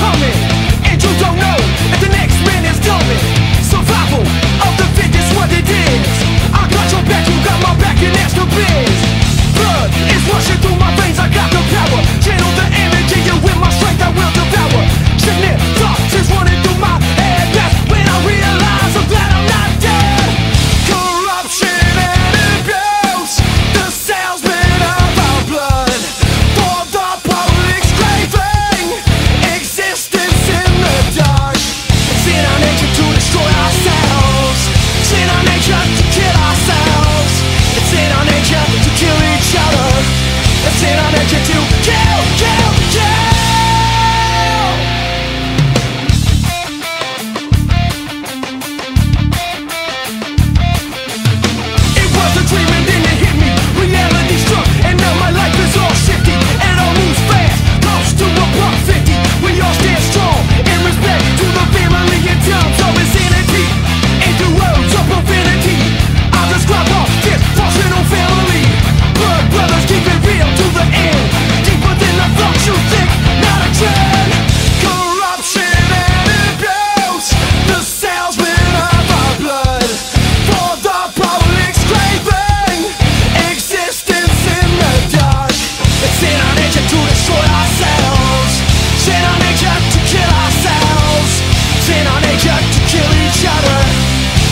coming, and you don't know.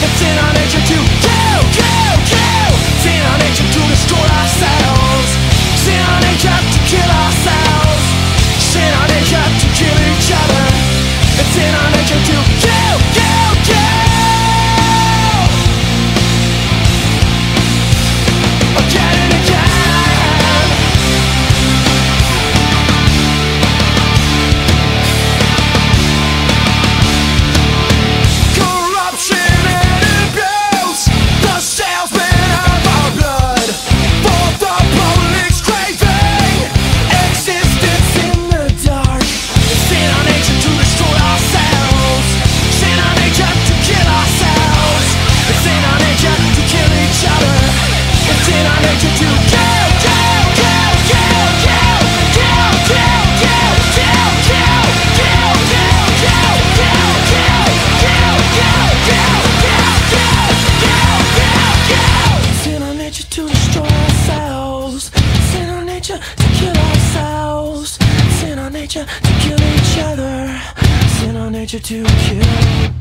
It's in our nature to kill, kill, kill. It's in our nature to destroy ourselves. It's in our nature to kill ourselves. It's in our nature to kill each other. It's in our nature to kill, nature to kill each other. Sin on nature to kill